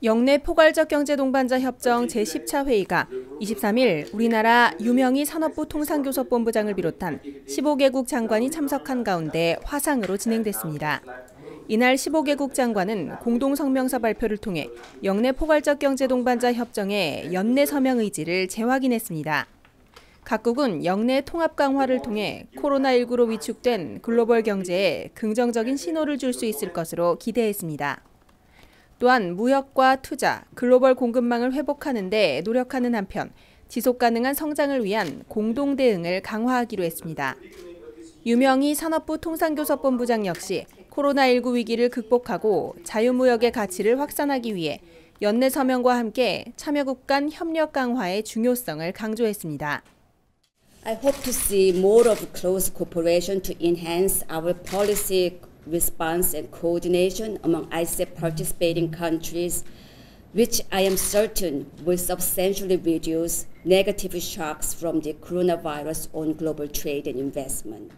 영내 포괄적 경제 동반자 협정 제10차 회의가 23일 우리나라 유명희 산업부 통상교섭본부장을 비롯한 15개국 장관이 참석한 가운데 화상으로 진행됐습니다. 이날 15개국 장관은 공동 성명서 발표를 통해 영내 포괄적 경제 동반자 협정의 연내 서명 의지를 재확인했습니다. 각국은 영내 통합 강화를 통해 코로나19로 위축된 글로벌 경제에 긍정적인 신호를 줄 수 있을 것으로 기대했습니다. 또한 무역과 투자, 글로벌 공급망을 회복하는 데 노력하는 한편 지속 가능한 성장을 위한 공동 대응을 강화하기로 했습니다. 유명희 산업부 통상교섭본부장 역시 코로나19 위기를 극복하고 자유무역의 가치를 확산하기 위해 연내 서명과 함께 참여국 간 협력 강화의 중요성을 강조했습니다. I hope to see more of close cooperation to enhance our policy response and coordination among ISEP participating countries, which I am certain will substantially reduce negative shocks from the coronavirus on global trade and investment.